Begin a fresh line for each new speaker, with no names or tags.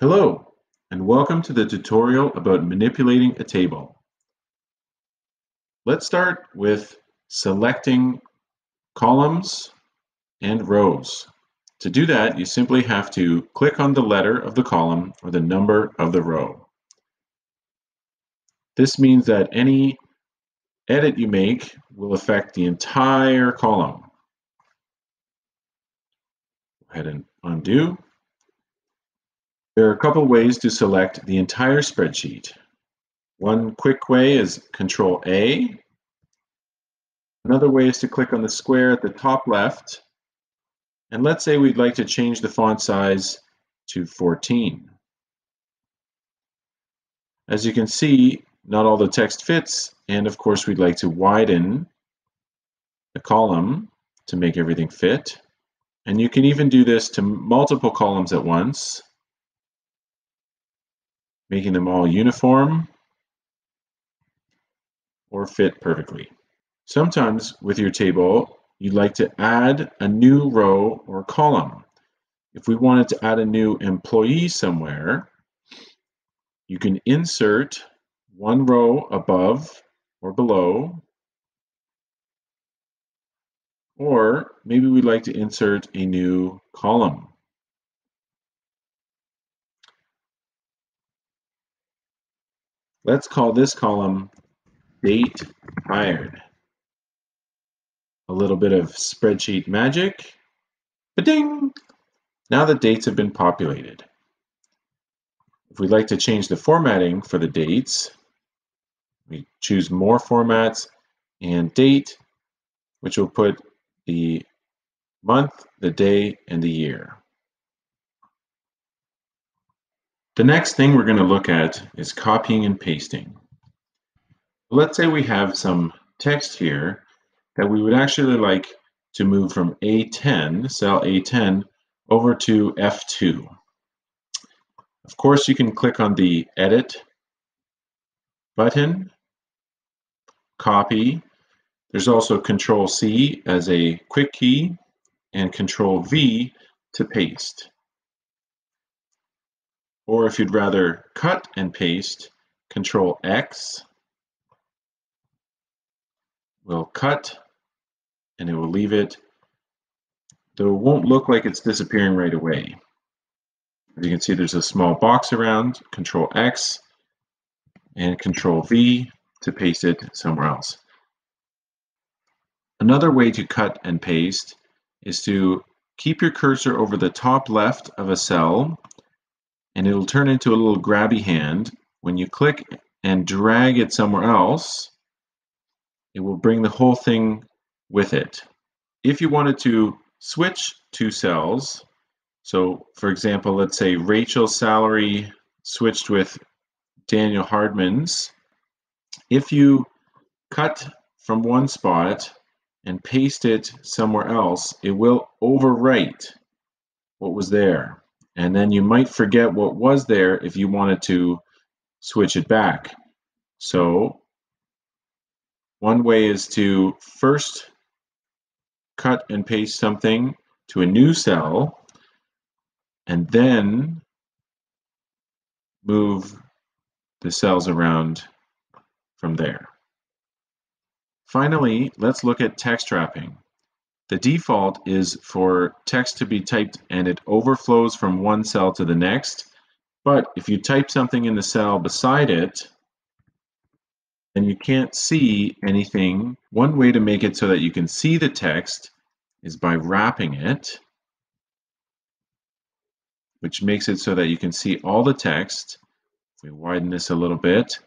Hello, and welcome to the tutorial about manipulating a table. Let's start with selecting columns and rows. To do that, you simply have to click on the letter of the column or the number of the row. This means that any edit you make will affect the entire column. Go ahead and undo. There are a couple ways to select the entire spreadsheet. One quick way is Control A. Another way is to click on the square at the top left. And let's say we'd like to change the font size to 14. As you can see, not all the text fits, and of course we'd like to widen the column to make everything fit. And you can even do this to multiple columns at once making them all uniform or fit perfectly. Sometimes with your table, you'd like to add a new row or column. If we wanted to add a new employee somewhere, you can insert one row above or below, or maybe we'd like to insert a new column. Let's call this column date hired. A little bit of spreadsheet magic. Ba-ding! Now the dates have been populated. If we'd like to change the formatting for the dates, we choose more formats and date, which will put the month, the day, and the year. The next thing we're going to look at is copying and pasting. Let's say we have some text here that we would actually like to move from A10, cell A10, over to F2. Of course, you can click on the Edit button, copy. There's also Control C as a quick key and Control V to paste. Or if you'd rather cut and paste, Control X will cut and it will leave it, though it won't look like it's disappearing right away. As you can see, there's a small box around, Control X and Control V to paste it somewhere else. Another way to cut and paste is to keep your cursor over the top left of a cell and it'll turn into a little grabby hand. When you click and drag it somewhere else, it will bring the whole thing with it. If you wanted to switch two cells, so for example, let's say Rachel's salary switched with Daniel Hardman's, if you cut from one spot and paste it somewhere else, it will overwrite what was there and then you might forget what was there if you wanted to switch it back. So one way is to first cut and paste something to a new cell and then move the cells around from there. Finally, let's look at text wrapping. The default is for text to be typed and it overflows from one cell to the next. But if you type something in the cell beside it, and you can't see anything, one way to make it so that you can see the text is by wrapping it, which makes it so that you can see all the text. If we widen this a little bit,